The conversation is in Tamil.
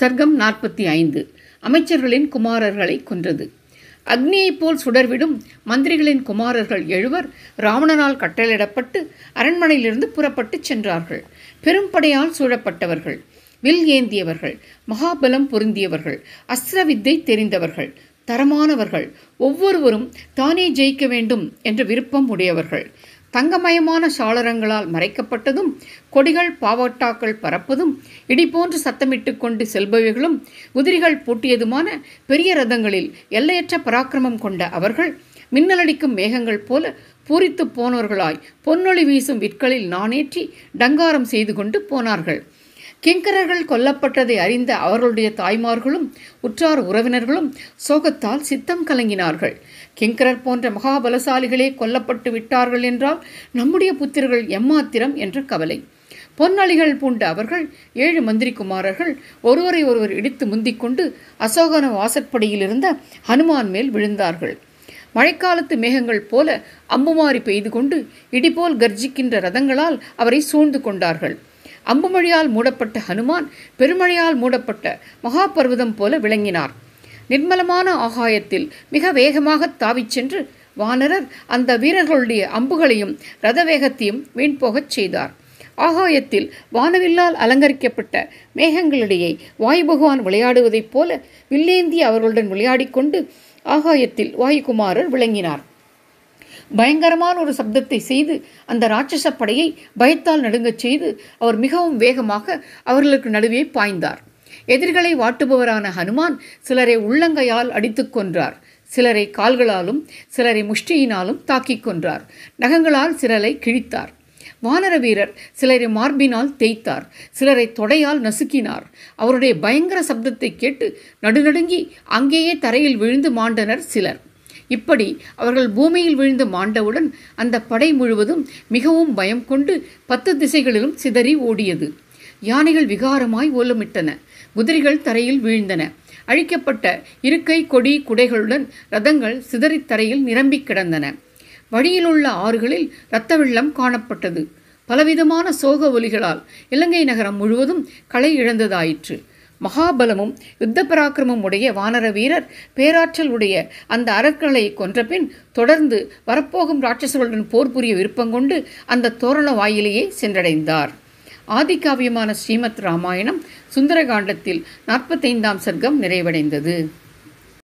சர்க்கம் நாற்பத்தி ஐந்து. அமைச்சர்களின் குமாரர்களை கொன்றது. அக்னியைப் போல் சுடர்விடும் மந்திரிகளின் குமாரர்கள் எழுவர் ராவணனால் கட்டளையிடப்பட்டு அரண்மனையிலிருந்து புறப்பட்டுச் சென்றார்கள். பெரும்படையால் சூழப்பட்டவர்கள் வில் ஏந்தியவர்கள் மகாபலம் பொருந்தியவர்கள் அஸ்திரவித்தை தெரிந்தவர்கள் தரமானவர்கள் ஒவ்வொருவரும் தானே ஜெயிக்க வேண்டும் என்ற விருப்பம் உடையவர்கள். தங்கமயமான சாளரங்களால் மறைக்கப்பட்டதும் கொடிகள் பாவட்டாக்கள் பறப்பதும் இடி போன்று சத்தமிட்டு கொண்டு செல்பவைகளும் குதிரைகள் பூட்டியதுமான பெரிய ரதங்களில் எல்லையற்ற பராக்கிரமம் கொண்ட அவர்கள் மின்னலடிக்கும் மேகங்கள் போல பூரித்து போனவர்களாய் பொன்னொளி வீசும் விற்களில் நானேற்றி டங்காரம் செய்து கொண்டு போனார்கள். கிங்கரர்கள் கொல்லப்பட்டதை அறிந்த அவர்களுடைய தாய்மார்களும் உற்றார் உறவினர்களும் சோகத்தால் சித்தம் கலங்கினார்கள். கிங்கரர் போன்ற மகாபலசாலிகளே கொல்லப்பட்டு விட்டார்கள் என்றால் நம்முடைய புத்திரர்கள் எம்மாத்திரம் என்ற கவலை. பொன்னாளிகள் பூண்ட அவர்கள் ஏழு மந்திரி குமாரர்கள் ஒருவரை ஒருவர் இடித்து முந்திக்கொண்டு அசோகன வாசற்படியில் இருந்த ஹனுமான் மேல் விழுந்தார்கள். மழைக்காலத்து மேகங்கள் போல அம்புமாறி பெய்து கொண்டு இடிபோல் கர்ஜிக்கின்ற ரதங்களால் அவரை சூழ்ந்து கொண்டார்கள். அம்புமொழியால் மூடப்பட்ட ஹனுமான் பெருமழையால் மூடப்பட்ட மகாபர்வதம் போல விளங்கினார். நிர்மலமான ஆகாயத்தில் மிக வேகமாக தாவிச் சென்று வானரர் அந்த வீரர்களுடைய அம்புகளையும் ரத வேகத்தையும் வீண்போகச் செய்தார். ஆகாயத்தில் வானவில்லால் அலங்கரிக்கப்பட்ட மேகங்களிடையே வாயு பகவான் விளையாடுவதைப் போல வில்லேந்தி அவர்களுடன் விளையாடிக்கொண்டு ஆகாயத்தில் வாயுகுமாரர் விளங்கினார். பயங்கரமான ஒரு சப்தத்தை செய்து அந்த ராட்சச படையை பயத்தால் நடுங்கச் செய்து அவர் மிகவும் வேகமாக அவர்களுக்கு நடுவே பாய்ந்தார். எதிர்களை வாட்டுபவரான ஹனுமான் சிலரை உள்ளங்கையால் அடித்துக் கொன்றார். சிலரை கால்களாலும் சிலரை முஷ்டியினாலும் தாக்கிக் கொன்றார். நகங்களால் சிலரை கிழித்தார். வானர வீரர் சிலரை மார்பினால் தேய்த்தார். சிலரை தொடையால் நசுக்கினார். அவருடைய பயங்கர சப்தத்தை கேட்டு நடுநடுங்கி அங்கேயே தரையில் விழுந்து மாண்டனர் சிலர். இப்படி அவர்கள் பூமியில் விழுந்து மாண்டவுடன் அந்த படை முழுவதும் மிகவும் பயம் கொண்டு பத்து திசைகளிலும் சிதறி ஓடியது. யானைகள் விகாரமாய் ஓலமிட்டன. குதிரைகள் தரையில் வீழ்ந்தன. அழிக்கப்பட்ட இருக்கை கொடி குடைகளுடன் ரதங்கள் சிதறித் தரையில் நிரம்பி கிடந்தன. வழியிலுள்ள ஆறுகளில் இரத்த வெள்ளம் காணப்பட்டது. பலவிதமான சோக ஒலிகளால் இலங்கை நகரம் முழுவதும் களை இழந்ததாயிற்று. மகாபலமும் யுத்த பராக்கிரமும் உடைய வானர வீரர் பேராற்றல் உடைய அந்த அரக்கர்களை கொன்றபின் தொடர்ந்து வரப்போகும் ராட்சசர்களுடன் போர் புரிய விருப்பங்கொண்டு அந்த தோரண வாயிலேயே சென்றடைந்தார். ஆதிகாவியமான ஸ்ரீமத் ராமாயணம் சுந்தரகாண்டத்தில் நாற்பத்தைந்தாம் சர்க்கம் நிறைவடைந்தது.